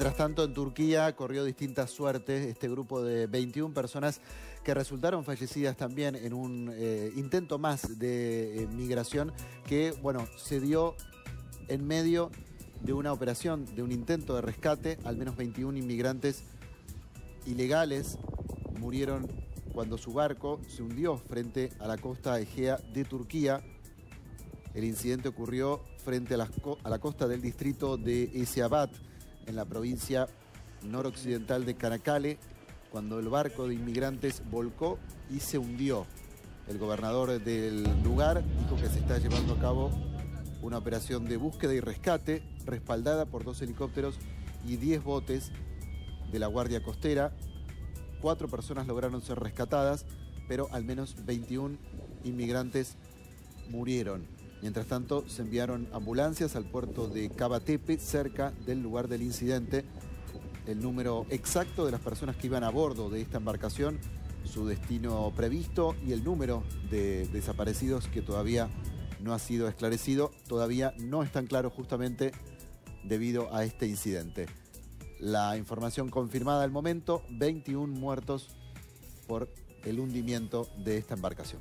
Mientras tanto, en Turquía corrió distintas suertes este grupo de 21 personas que resultaron fallecidas también en un eh, intento más de eh, migración que, bueno, se dio en medio de una operación, de un intento de rescate. Al menos 21 inmigrantes ilegales murieron cuando su barco se hundió frente a la costa egea de Turquía. El incidente ocurrió frente a la, costa del distrito de Esiabat, en la provincia noroccidental de Caracale, cuando el barco de inmigrantes volcó y se hundió. El gobernador del lugar dijo que se está llevando a cabo una operación de búsqueda y rescate respaldada por dos helicópteros y diez botes de la Guardia Costera. Cuatro personas lograron ser rescatadas, pero al menos 21 inmigrantes murieron. Mientras tanto, se enviaron ambulancias al puerto de Cabatepe, cerca del lugar del incidente. El número exacto de las personas que iban a bordo de esta embarcación, su destino previsto y el número de desaparecidos que todavía no ha sido esclarecido, todavía no están claros justamente debido a este incidente. La información confirmada al momento, 21 muertos por el hundimiento de esta embarcación.